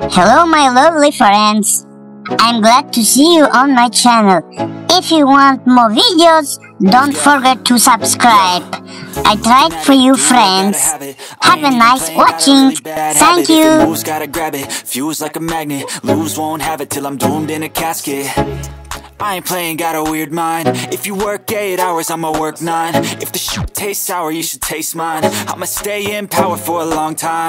Hello my lovely friends! I'm glad to see you on my channel. If you want more videos, don't forget to subscribe. I tried for you friends. Have a nice watching. Thank you. gotta grab it. Fuse like a magnet. Lose won't have it till I'm doomed in a casket. I ain't playing, got a weird mind If you work 8 hours, I'ma work 9 If the shoot tastes sour, you should taste mine I'ma stay in power for a long time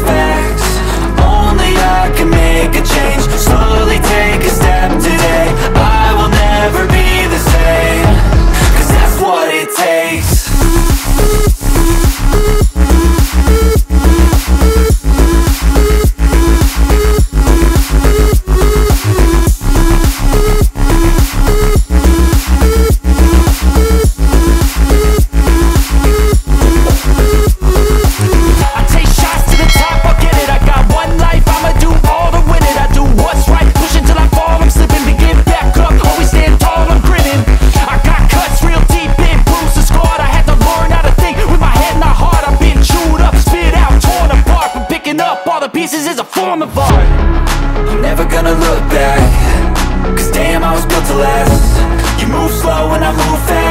I'm I'm never gonna look back. Cause damn, I was built to last. You move slow and I move fast.